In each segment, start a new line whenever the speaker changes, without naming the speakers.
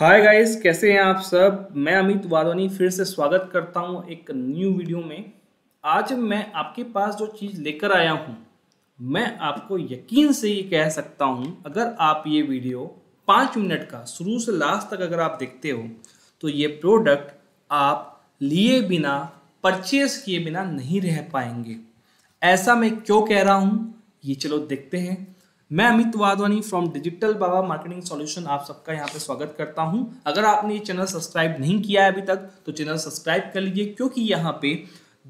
Hi guys कैसे हैं आप सब? मैं अमित वाधवानी फिर से स्वागत करता हूँ एक न्यू वीडियो में। आज मैं आपके पास जो चीज़ लेकर आया हूँ, मैं आपको यकीन से ये कह सकता हूँ, अगर आप ये वीडियो पाँच मिनट का, शुरू से लास्ट तक अगर आप देखते हो तो ये प्रोडक्ट आप लिए बिना परचेज किए बिना नहीं रह पाएँगे। ऐसा मैं क्यों कह रहा हूँ? ये चलो देखते हैं। मैं Amit Wadhwani from digital Baba marketing solution आप सबका यहाँ पे स्वागत करता हूँ। अगर आपने ये चैनल सब्सक्राइब नहीं किया है अभी तक तो चैनल सब्सक्राइब कर लीजिए, क्योंकि यहाँ पे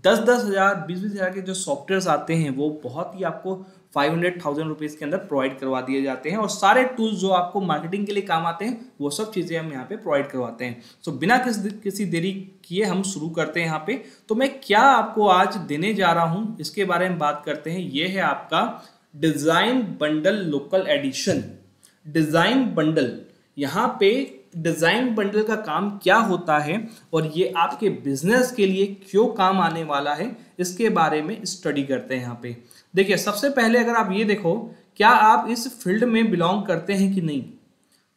दस दस हज़ार बीस बीस हज़ार के जो सॉफ्टवेयर आते हैं, वो बहुत ही आपको फाइव हंड्रेड थाउज़ेंड रुपीज़ के अंदर प्रोवाइड करवा दिए जाते हैं। और सारे टूल्स जो आपको मार्केटिंग के लिए काम आते हैं, वो सब चीज़ें हम यहाँ पे प्रोवाइड करवाते हैं। सो बिना किस किसी देरी किए हम शुरू करते हैं यहाँ पे। तो मैं क्या आपको आज देने जा रहा हूँ, इसके बारे में बात करते हैं। ये है आपका design bundle local edition. Design bundle. यहाँ पे डिज़ाइन बंडल का काम क्या होता है और ये आपके बिज़नेस के लिए क्यों काम आने वाला है, इसके बारे में स्टडी करते हैं यहाँ पे। देखिए, सबसे पहले अगर आप ये देखो, क्या आप इस फ़ील्ड में बिलोंग करते हैं कि नहीं?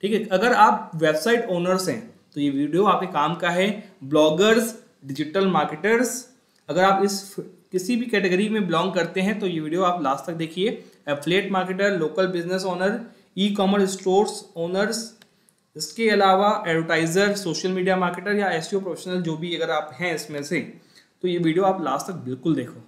ठीक है, अगर आप वेबसाइट ओनर्स हैं तो ये वीडियो आपके काम का है। ब्लॉगर्स, डिजिटल मार्केटर्स, अगर आप इस किसी भी कैटेगरी में बिलोंग करते हैं तो ये वीडियो आप लास्ट तक देखिए। Affiliate marketer, local business owner e commerce stores owners, इसके अलावा एडवर्टाइज़र, सोशल मीडिया मार्केटर या एस प्रोफेशनल जो भी अगर आप हैं इसमें से तो ये वीडियो आप लास्ट तक बिल्कुल देखो।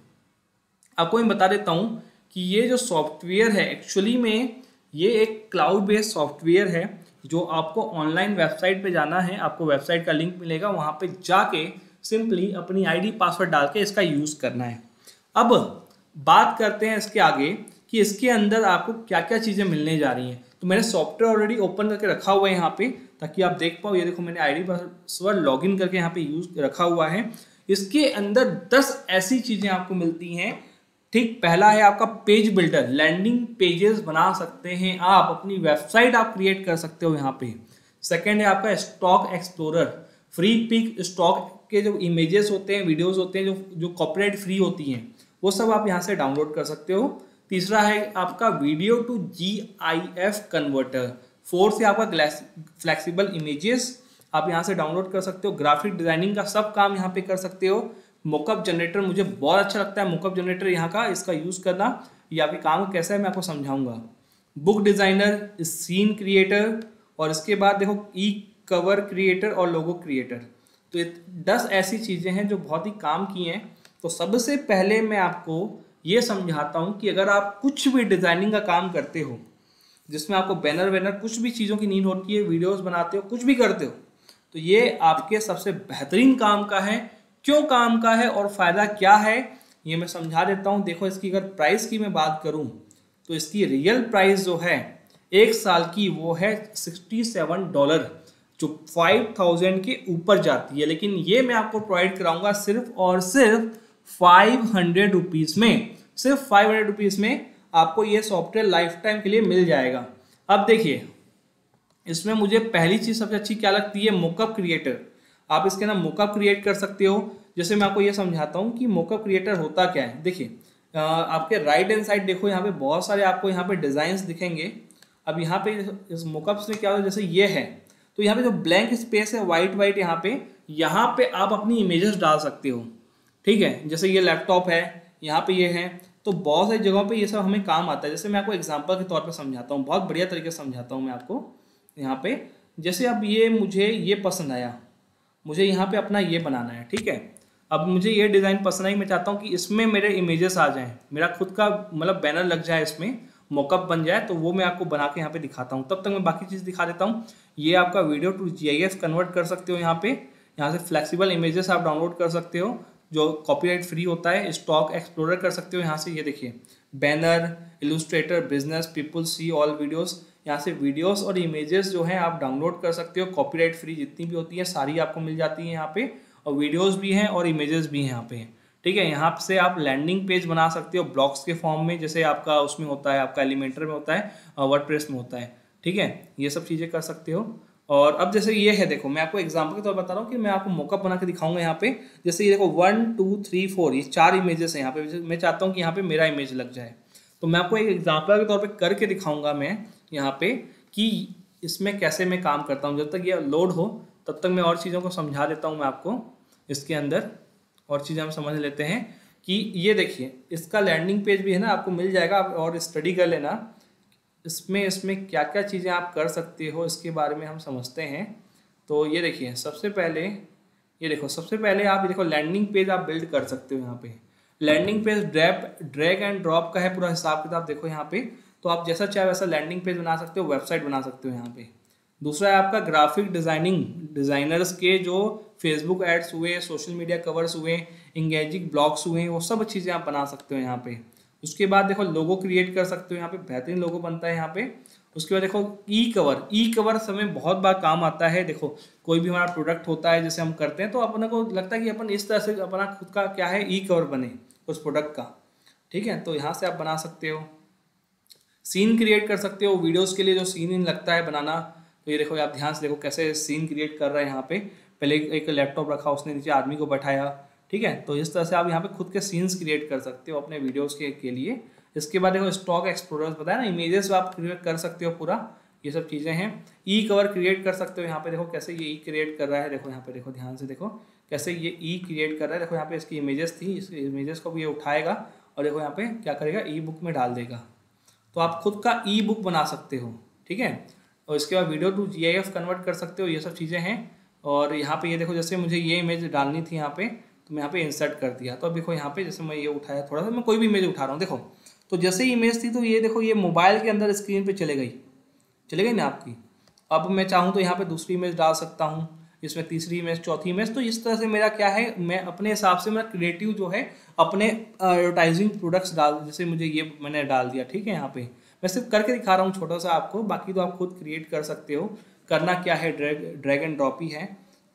आपको मैं बता देता हूँ कि ये जो सॉफ्टवेयर है, एक्चुअली में ये एक क्लाउड बेस्ड सॉफ्टवेयर है, जो आपको ऑनलाइन वेबसाइट पे जाना है, आपको वेबसाइट का लिंक मिलेगा, वहाँ पे जाके सिंपली अपनी आईडी पासवर्ड डाल के इसका यूज़ करना है। अब बात करते हैं इसके आगे कि इसके अंदर आपको क्या क्या चीज़ें मिलने जा रही हैं। तो मैंने सॉफ्टवेयर ऑलरेडी ओपन करके रखा हुआ है यहाँ पे, ताकि आप देख पाओ, ये देखो मैंने आईडी पासवर्ड लॉगिन करके यहाँ पे यूज़ रखा हुआ है। इसके अंदर दस ऐसी चीज़ें आपको मिलती हैं। ठीक, पहला है आपका पेज बिल्डर लैंडिंग पेजेस बना सकते हैं आप, अपनी वेबसाइट आप क्रिएट कर सकते हो यहाँ पे। सेकेंड है आपका stock explorer Freepik stock के जो इमेजेस होते हैं वीडियोस होते हैं, जो जो कॉपरेट फ्री होती हैं, वो सब आप यहाँ से डाउनलोड कर सकते हो। तीसरा है आपका video to G I F converter fourth है आपका फ्लैक्सीबल इमेजेस आप यहाँ से डाउनलोड कर सकते हो। ग्राफिक डिज़ाइनिंग का सब काम यहाँ पे कर सकते हो। मोकअप जनरेटर मुझे बहुत अच्छा लगता है। मोकअप जनरेटर यहाँ का इसका यूज़ करना, ये आपके काम कैसा है मैं आपको समझाऊँगा। बुक डिज़ाइनर सीन क्रिएटर और इसके बाद देखो ई कवर क्रिएटर और लोगो क्रिएटर तो दस ऐसी चीज़ें हैं जो बहुत ही काम की हैं। तो सबसे पहले मैं आपको ये समझाता हूँ कि अगर आप कुछ भी डिज़ाइनिंग का काम करते हो, जिसमें आपको बैनर वैनर कुछ भी चीज़ों की नीड होती है, वीडियोस बनाते हो, कुछ भी करते हो तो ये आपके सबसे बेहतरीन काम का है। क्यों काम का है और फ़ायदा क्या है, ये मैं समझा देता हूँ। देखो, इसकी अगर प्राइस की मैं बात करूँ तो इसकी रियल प्राइस जो है, एक साल की वो है सिक्सटी सेवन डॉलर जो फाइव थाउज़ेंड के ऊपर जाती है। लेकिन ये मैं आपको प्रोवाइड कराऊँगा सिर्फ़ और सिर्फ़ फाइव हंड्रेड रुपीज़ में। सिर्फ़ फाइव हंड्रेड रुपीज़ में आपको ये सॉफ्टवेयर लाइफ टाइम के लिए मिल जाएगा। अब देखिए, इसमें मुझे पहली चीज़ सबसे अच्छी क्या लगती है? मोकअप क्रिएटर आप इसके ना मोकअप क्रिएट कर सकते हो। जैसे मैं आपको ये समझाता हूँ कि मोकअप क्रिएटर होता क्या है। देखिए आपके राइट हैंड साइड देखो, यहाँ पे बहुत सारे आपको यहाँ पे डिज़ाइंस दिखेंगे। अब यहाँ पे इस मोकअप्स में क्या होता है? जैसे ये है। तो यहाँ पे जो ब्लैंक स्पेस है वाइट वाइट यहाँ पे यहाँ पे आप अपनी इमेजेस डाल सकते हो। ठीक है? जैसे ये लैपटॉप है, यहाँ पे ये है। तो बहुत सारी जगहों पे ये सब हमें काम आता है। जैसे मैं आपको एग्जांपल के तौर पे समझाता हूँ। बहुत बढ़िया तरीके से समझाता हूँ मैं आपको यहाँ पे। जैसे अब ये मुझे ये पसंद आया। मुझे यहाँ पे अपना ये बनाना है। ठीक है? अब मुझे ये डिज़ाइन पसंद आई। मैं चाहता हूँ कि इसमें मेरे इमेजेस आ जाएँ। मेरा खुद का मतलब बैनर लग जाए इसमें। मॉकअप बन जाए तो वो मैं आपको बना के यहाँ पे दिखाता हूँ। तब तक मैं बाकी चीज़ दिखा देता हूँ। ये आपका वीडियो टू जी कन्वर्ट कर सकते हो यहाँ पे। यहाँ से फ्लेक्सिबल इमेजेस आप डाउनलोड कर सकते हो, जो कॉपीराइट फ्री होता है स्टॉक एक्सप्लोरर कर सकते हो यहाँ से। ये देखिए banner illustrator business people see all videos यहाँ से वीडियोस और इमेजेस जो हैं आप डाउनलोड कर सकते हो। कॉपीराइट फ्री जितनी भी होती है, सारी आपको मिल जाती है यहाँ पे। और वीडियोस भी हैं और इमेजेस भी हैं यहाँ पे। ठीक है, यहाँ से आप लैंडिंग पेज बना सकते हो ब्लॉक्स के फॉर्म में, जैसे आपका उसमें होता है, आपका एलिमेंटर में होता है वर्ड प्रेस में होता है, ठीक है? ये सब चीज़ें कर सकते हो। और अब जैसे ये है, देखो, मैं आपको एग्ज़ाम्पल के तौर पर बता रहा हूँ कि मैं आपको मौका बना के दिखाऊँगा यहाँ पे। जैसे ये देखो वन टू थ्री फोर ये चार इमेजेस हैं यहाँ पे। मैं चाहता हूँ कि यहाँ पे मेरा इमेज लग जाए। तो मैं आपको एक एग्ज़ाम्पल के तौर तो पे करके दिखाऊँगा मैं यहाँ पे कि इसमें कैसे मैं काम करता हूँ। जब तक ये लोड हो, तब तक मैं और चीज़ों को समझा देता हूँ मैं आपको इसके अंदर। और चीज़ें हम समझ लेते हैं कि ये देखिए, इसका लैंडिंग पेज भी है ना, आपको मिल जाएगा, आप और स्टडी कर लेना। इसमें इसमें क्या क्या चीज़ें आप कर सकते हो, इसके बारे में हम समझते हैं। तो ये देखिए, सबसे पहले, ये देखो, सबसे पहले आप देखो लैंडिंग पेज आप बिल्ड कर सकते हो यहाँ पे। Landing page drag drag and drop का है पूरा हिसाब किताब, देखो यहाँ पे। तो आप जैसा चाहे वैसा लैंडिंग पेज बना सकते हो वेबसाइट बना सकते हो यहाँ पे। दूसरा है आपका ग्राफिक डिज़ाइनिंग डिज़ाइनर्स के जो फेसबुक एड्स हुए सोशल मीडिया कवर्स हुए इंगेजिंग ब्लॉग्स हुए, वो सब चीज़ें आप बना सकते हो यहाँ पे। उसके बाद देखो लोगो क्रिएट कर सकते हो, यहाँ पे बेहतरीन लोगो बनता है यहाँ पे। उसके बाद देखो ई कवर ई कवर समय बहुत बार काम आता है। देखो, कोई भी हमारा प्रोडक्ट होता है, जैसे हम करते हैं तो अपने को लगता है कि अपन इस तरह से अपना खुद का क्या है ई कवर बने उस प्रोडक्ट का। ठीक है तो यहाँ से आप बना सकते हो। सीन क्रिएट कर सकते हो वीडियोस के लिए जो सीन लगता है बनाना। तो ये देखो आप ध्यान से देखो कैसे सीन क्रिएट कर रहे हैं यहाँ पे। पहले एक लैपटॉप रखा उसने नीचे आदमी को बैठाया ठीक है? तो इस तरह से आप यहाँ पे खुद के सीन्स क्रिएट कर सकते हो अपने वीडियोस के, के लिए। इसके बाद देखो स्टॉक एक्सप्लोरर्स बताया ना इमेजेस आप क्रिएट कर सकते हो पूरा। ये सब चीज़ें हैं। ई कवर क्रिएट कर सकते हो यहाँ पे। देखो कैसे ये ई क्रिएट कर रहा है। देखो यहाँ पे देखो ध्यान से देखो कैसे ये ई क्रिएट कर रहा है। देखो यहाँ पे इसकी इमेजेस थी इस इमेजेस को भी ये उठाएगा और देखो यहाँ पे क्या करेगा ई बुक में डाल देगा। तो आप खुद का ई बुक बना सकते हो ठीक है? और इसके बाद वीडियो टू जी कन्वर्ट कर सकते हो, ये सब चीज़ें हैं। और यहाँ पे ये देखो, जैसे मुझे ये इमेज डालनी थी यहाँ पे तो मैं यहाँ पे इंसर्ट कर दिया। तो अब देखो यहाँ पे जैसे मैं ये उठाया थोड़ा सा, मैं कोई भी इमेज उठा रहा हूँ, देखो। तो जैसे ही इमेज थी तो ये देखो, ये मोबाइल के अंदर स्क्रीन पे चले गई। चले गई ना आपकी? अब मैं चाहूँ तो यहाँ पे दूसरी इमेज डाल सकता हूँ, इसमें तीसरी इमेज चौथी इमेज तो इस तरह से मेरा क्या है, मैं अपने हिसाब से मेरा क्रिएटिव जो है, अपने एडवर्टाइजिंग प्रोडक्ट्स डाल, जैसे मुझे ये मैंने डाल दिया, ठीक है, यहाँ पे। मैं सिर्फ़ करके दिखा रहा हूँ छोटा सा आपको, बाकी तो आप खुद क्रिएट कर सकते हो। करना क्या है? ड्रैग ड्रैग एंड ड्रॉप ही है।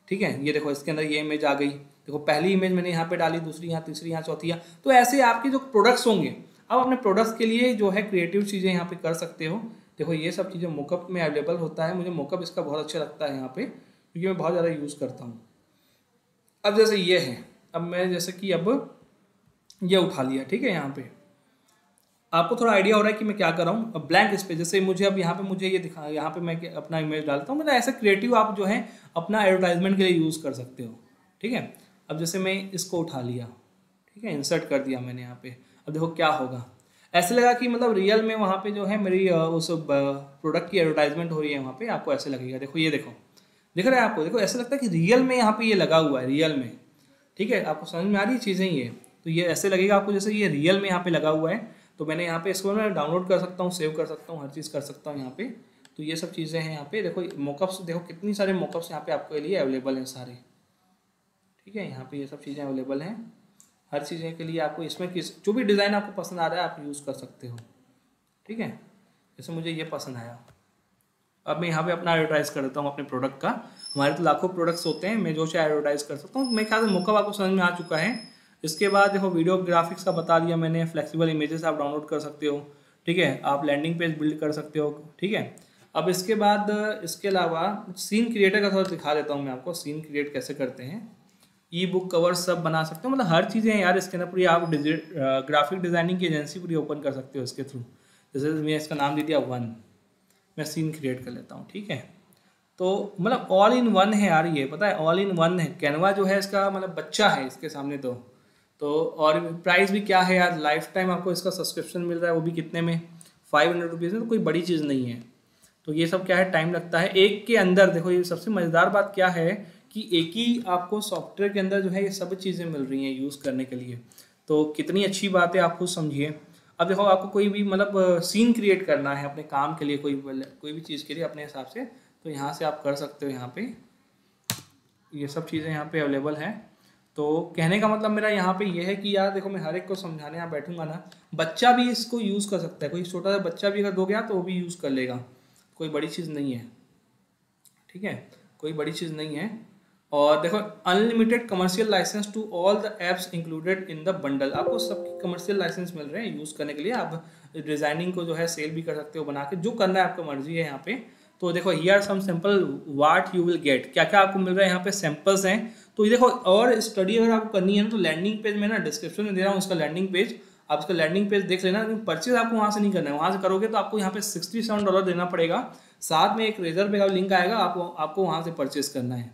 ठीक है? ये देखो, इसके अंदर ये इमेज आ गई। देखो, पहली इमेज मैंने यहाँ पे डाली, दूसरी यहाँ, तीसरी यहाँ, चौथी यहाँ। तो ऐसे आपके जो प्रोडक्ट्स होंगे, आप अपने प्रोडक्ट्स के लिए जो है क्रिएटिव चीज़ें यहाँ पे कर सकते हो। देखो, ये सब चीज़ें मोकअप में अवेलेबल होता है। मुझे मोकअप इसका बहुत अच्छा लगता है यहाँ पे, क्योंकि मैं बहुत ज़्यादा यूज़ करता हूँ। अब जैसे ये है। अब मैं जैसे कि अब ये उठा लिया, ठीक है, यहाँ पे। आपको थोड़ा आइडिया हो रहा है कि मैं क्या कर रहा हूँ? अब ब्लैंक स्पेस जैसे मुझे अब यहाँ पे मुझे ये दिखा, यहाँ पे मैं अपना इमेज डालता हूँ। मतलब ऐसे क्रिएटिव आप जो है, अपना एडवर्टाइजमेंट के लिए यूज़ कर सकते हो। ठीक है? अब जैसे मैं इसको उठा लिया, ठीक है? इंसर्ट कर दिया मैंने यहाँ पे। अब देखो क्या होगा। ऐसे लगा कि मतलब रियल में वहाँ पे जो है मेरी उस प्रोडक्ट की एडवर्टाइजमेंट हो रही है वहाँ पे, आपको ऐसे लगेगा। देखो, ये देखो। दिख रहा है आपको? देखो, ऐसा लगता है कि रियल में यहाँ पे ये लगा हुआ है रियल में। ठीक है? आपको समझ में आ रही चीज़ें ये? तो ये ऐसे लगेगा आपको जैसे ये रियल में यहाँ पे लगा हुआ है। तो मैंने यहाँ पे इसको मैं डाउनलोड कर सकता हूँ सेव कर सकता हूँ, हर चीज़ कर सकता हूँ यहाँ पे। तो ये सब चीज़ें हैं यहाँ पे। देखो मोकअप्स देखो कितनी सारे मोकअप्स यहाँ पे आपके लिए अवेलेबल हैं सारे। ठीक है, यहाँ पे ये सब चीज़ें अवेलेबल हैं। हर चीज़ें के लिए आपको इसमें किस, जो भी डिज़ाइन आपको पसंद आ रहा है आप यूज़ कर सकते हो। ठीक है, जैसे मुझे ये पसंद आया। अब मैं यहाँ पे अपना एडवर्टाइज कर देता हूँ अपने प्रोडक्ट का। हमारे तो लाखों प्रोडक्ट्स होते हैं, मैं जो चाहे एडवर्टाइज कर सकता हूँ। मेरे ख्याल से आपको समझ में आ चुका है। इसके बाद देखो वीडियो ग्राफिक्स का बता दिया मैंने फ्लेक्सिबल इमेजेस आप डाउनलोड कर सकते हो, ठीक है? आप लैंडिंग पेज बिल्ड कर सकते हो, ठीक है? अब इसके बाद, इसके अलावा सीन क्रिएटर का थोड़ा दिखा देता हूँ मैं आपको सीन क्रिएट कैसे करते हैं। ई बुक कवर सब बना सकते हो मतलब हर चीज़ें यार इसके अंदर, पूरी आप ग्राफिक डिज़ाइनिंग की एजेंसी पूरी ओपन कर सकते हो इसके थ्रू जैसे मैं इसका नाम दे दिया वन मैं सीन क्रिएट कर लेता हूँ, ठीक है? तो मतलब ऑल इन वन है यार ये, पता है? ऑल इन वन है। कैनवा जो है इसका मतलब बच्चा है इसके सामने तो। तो और प्राइस भी क्या है यार? लाइफ टाइम आपको इसका सब्सक्रिप्शन मिल रहा है, वो भी कितने में? फाइव हंड्रेड रुपीज़ में तो कोई बड़ी चीज़ नहीं है। तो ये सब क्या है? टाइम लगता है। एक के अंदर देखो, ये सबसे मज़ेदार बात क्या है कि एक ही आपको सॉफ्टवेयर के अंदर जो है ये सब चीज़ें मिल रही हैं यूज़ करने के लिए। तो कितनी अच्छी बात है, आप खुद समझिए। अब देखो, आपको कोई भी मतलब सीन क्रिएट करना है अपने काम के लिए, कोई कोई भी चीज़ के लिए अपने हिसाब से तो यहाँ से आप कर सकते हो यहाँ पे। ये सब चीज़ें यहाँ पे अवेलेबल हैं। तो कहने का मतलब मेरा यहाँ पे ये है कि यार देखो मैं हर एक को समझाने यहाँ बैठूँगा ना, बच्चा भी इसको यूज़ कर सकता है। कोई छोटा सा बच्चा भी अगर दो गया तो वो भी यूज़ कर लेगा। कोई बड़ी चीज़ नहीं है। ठीक है? कोई बड़ी चीज़ नहीं है। और देखो unlimited commercial licence to all the apps included in the bundle आपको सबकी कमर्शियल लाइसेंस मिल रहे हैं यूज़ करने के लिए। आप डिज़ाइनिंग को जो है सेल भी कर सकते हो बना के। जो करना है आपका मर्ज़ी है यहाँ पे। तो देखो here some simple what you will get क्या क्या आपको मिल रहा है यहाँ पे? सैम्पल्स हैं। तो ये देखो, और स्टडी अगर आपको करनी है ना तो लैंडिंग पेज में ना डिस्क्रिप्शन में दे रहा हूँ उसका लैंडिंग पेज आप उसका लैंडिंग पेज देख लेना, लेकिन परचेज आपको वहाँ से नहीं करना है। वहाँ से करोगे तो आपको यहाँ पे सिक्सटी सेवन डॉलर देना पड़ेगा। साथ में एक रेजर पे का लिंक आएगा, आपको आपको वहाँ से परचेज करना है।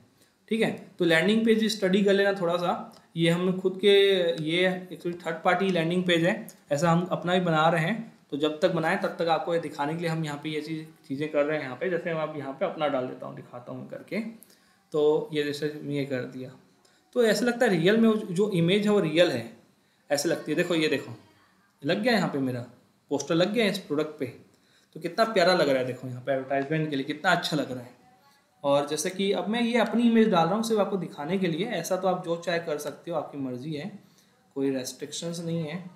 ठीक है? तो लैंडिंग पेज स्टडी कर लेना थोड़ा सा। ये हम खुद के, ये actually third party landing page है। ऐसा हम अपना भी बना रहे हैं। तो जब तक बनाएँ, तब तक आपको ये दिखाने के लिए हम यहाँ पे ये चीज़, चीज़ें कर रहे हैं यहाँ पे। जैसे हम आप यहाँ पे अपना डाल देता हूँ, दिखाता हूँ करके। तो ये जैसे ये कर दिया। तो ऐसा लगता है रियल में जो इमेज है वो रियल है। ऐसे लगती है। देखो, ये देखो। लग गया यहाँ पे मेरा। पोस्टर लग गया है इस प्रोडक्ट पे। तो कितना प्यारा लग रहा है। देखो, यहाँ पे एडवर्टाइजमेंट के लिए कितना अच्छा लग रहा है। और जैसे कि अब मैं ये अपनी इमेज डाल रहा हूँ सिर्फ़ आपको दिखाने के लिए। ऐसा तो आप जो चाहे कर सकते हो, आपकी मर्ज़ी है। कोई रेस्ट्रिक्शंस नहीं है।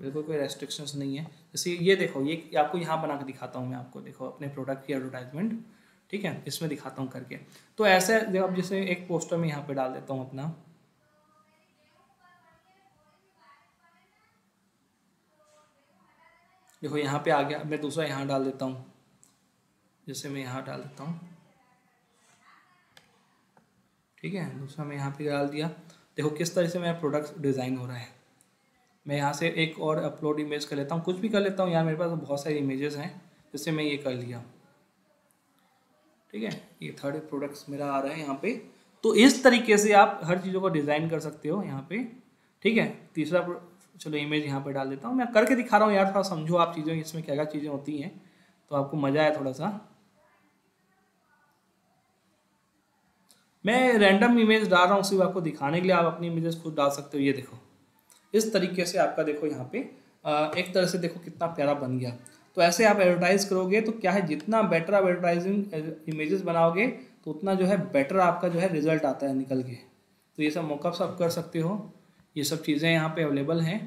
बिल्कुल कोई रेस्ट्रिक्शंस नहीं है। जैसे ये देखो, ये आपको यहाँ बना के दिखाता हूँ मैं आपको। देखो, अपने प्रोडक्ट की एडवर्टाइजमेंट ठीक है? इसमें दिखाता हूँ करके। तो ऐसे अब जैसे एक पोस्टर में यहाँ पे डाल देता हूँ अपना। देखो, यहाँ पे आ गया। मैं दूसरा यहाँ डाल देता हूँ। जैसे मैं यहाँ डाल देता हूँ। ठीक है? दूसरा मैं यहाँ पे डाल दिया। देखो, किस तरह से मेरा प्रोडक्ट डिज़ाइन हो रहा है। मैं यहाँ से एक और अपलोड इमेज कर लेता हूँ। कुछ भी कर लेता हूँ। यार, मेरे पास बहुत सारी इमेजेस हैं। जिससे मैं ये कर लिया। ठीक है? ये थर्ड प्रोडक्ट्स मेरा आ रहा है यहाँ पे। तो इस तरीके से आप हर चीज़ों को डिज़ाइन कर सकते हो यहाँ पे। ठीक है? तीसरा चलो इमेज यहाँ पे डाल देता हूँ। मैं करके दिखा रहा हूँ यार, थोड़ा समझो आप चीज़ें, इसमें क्या क्या चीज़ें होती हैं। तो आपको मज़ा आया थोड़ा सा। मैं रैंडम इमेज डाल रहा हूँ, सिर्फ़ आपको दिखाने के लिए आप अपनी इमेजेस खुद डाल सकते हो। ये देखो। इस तरीके से आपका देखो यहाँ पे एक तरह से देखो कितना प्यारा बन गया। तो ऐसे आप एडवर्टाइज करोगे तो क्या है, जितना बेटर आप एडवर्टाइजिंग इमेजेस बनाओगे तो उतना जो है बेटर आपका जो है रिज़ल्ट आता है निकल के। तो ये सब मौकअप्स आप कर सकते हो। ये सब चीज़ें यहाँ पे अवेलेबल हैं।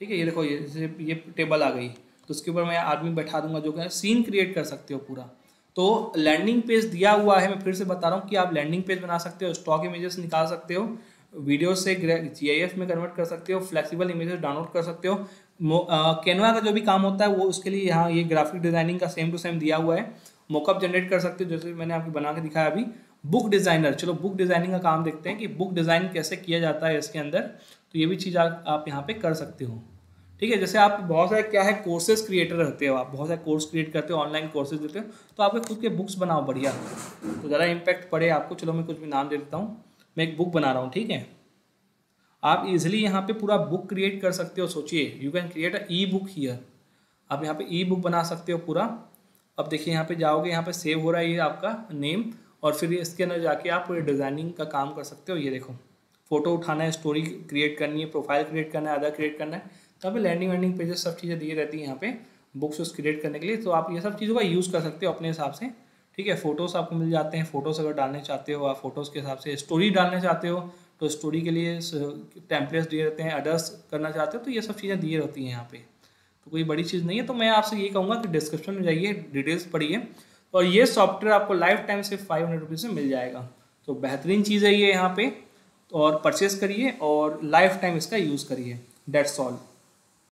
ठीक है, ये देखो, ये ये टेबल आ गई। तो उसके ऊपर मैं आदमी बैठा दूँगा जो कि सीन क्रिएट कर सकते हो पूरा। तो लैंडिंग पेज दिया हुआ है, मैं फिर से बता रहा हूँ कि आप लैंडिंग पेज बना सकते हो स्टॉक इमेजेस निकाल सकते हो। वीडियो से GIF में कन्वर्ट कर सकते हो फ्लेक्सिबल इमेजेस डाउनलोड कर सकते हो। कैनवा का जो भी काम होता है वो उसके लिए यहाँ ये ग्राफिक डिज़ाइनिंग का सेम टू सेम दिया हुआ है। मोकअप जनरेट कर सकते हो जैसे मैंने आपको बना के दिखाया अभी। बुक डिज़ाइनर चलो बुक डिज़ाइनिंग का काम देखते हैं कि बुक डिज़ाइन कैसे किया जाता है इसके अंदर। तो ये भी चीज़ आप, आप यहाँ पे कर सकते हो। ठीक है जैसे आप बहुत सारे क्या है कोर्सेज क्रिएटर रहते हो आप। बहुत सारे कोर्स क्रिएट करते हो ऑनलाइन कोर्सेज देते हो। तो आपके खुद के बुक्स बनाओ बढ़िया। तो ज़्यादा इम्पैक्ट पड़े आपको चलो मैं कुछ भी नाम दे देता हूँ। मैं एक बुक बना रहा हूँ, ठीक है? आप इजिली यहाँ पे पूरा बुक क्रिएट कर सकते हो, सोचिए। You can create a ebook here आप यहाँ पे ई बुक बना सकते हो पूरा। अब देखिए, यहाँ पे जाओगे, यहाँ पे सेव हो रहा है ये आपका नेम और फिर इसके अंदर जाके आप पूरे डिज़ाइनिंग का काम कर सकते हो। ये देखो फ़ोटो उठाना है स्टोरी क्रिएट करनी है प्रोफ़ाइल क्रिएट करना है अदर क्रिएट करना है। तो यहाँ पे लैंडिंग वैंडिंग पेजेस सब चीज़ें दी रहती हैं यहाँ पे बुक्स उस क्रिएट करने के लिए। तो आप ये सब चीज़ों का यूज़ कर सकते हो अपने हिसाब से। ठीक है फ़ोटोज़ आपको मिल जाते हैं। फ़ोटोज़ अगर डालने चाहते हो, आप फ़ोटोज़ के हिसाब से स्टोरी डालने चाहते हो तो स्टोरी के लिए टेम्पलेट्स दिए रहते हैं अडर्स करना चाहते हो तो ये सब चीज़ें दिए रहती हैं यहाँ पे। तो कोई बड़ी चीज़ नहीं है तो मैं आपसे ये कहूँगा कि डिस्क्रिप्शन में जाइए डिटेल्स पढ़िए, और ये सॉफ्टवेयर आपको लाइफ टाइम से फाइव हंड्रेड रुपीज़ में मिल जाएगा। तो बेहतरीन चीज़ है ये यहाँ पे, और परचेस करिए, और लाइफ टाइम इसका यूज़ करिए। That's all